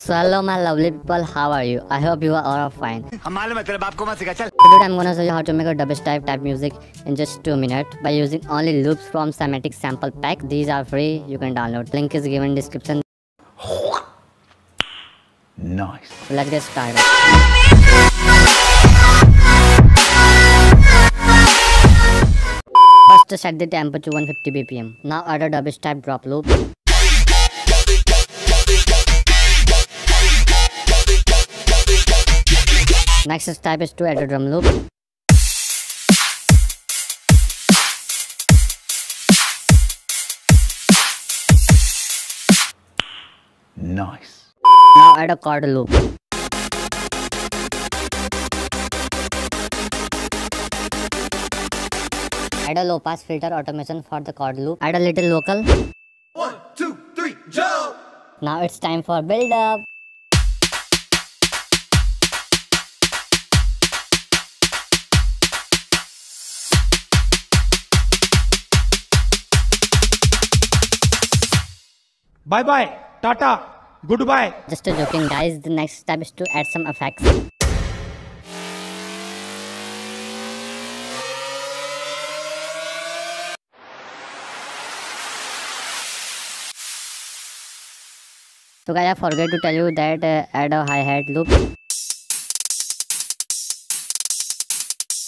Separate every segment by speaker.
Speaker 1: So hello my lovely people, how are you? I hope you are all fine. Today I'm gonna show you how to make a dubstep type music in just 2 minutes by using only loops from Cymatics Sample Pack. These are free, you can download. Link is given in description.
Speaker 2: Nice.
Speaker 1: So let's get started. First set the tempo to 150 bpm. Now add a dubstep type drop loop. Next step is to add a drum loop.
Speaker 2: Nice.
Speaker 1: Now add a chord loop. Add a low pass filter automation for the chord loop. Add a little vocal.
Speaker 2: One, two, three, jump.
Speaker 1: Now it's time for build up.
Speaker 3: Bye bye. Tata. Goodbye.
Speaker 1: Just a joking guys, the next step is to add some effects. So guys, I forget to tell you that uh, add a hi-hat loop.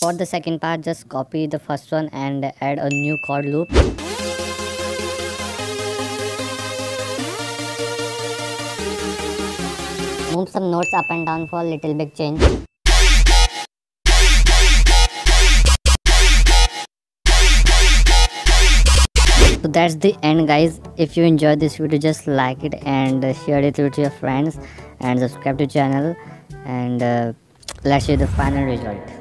Speaker 1: For the second part, just copy the first one and add a new chord loop. Move some notes up and down for a little bit change. So that's the end guys. If you enjoyed this video just like it and share it with your friends and subscribe to channel and uh, let's see the final result.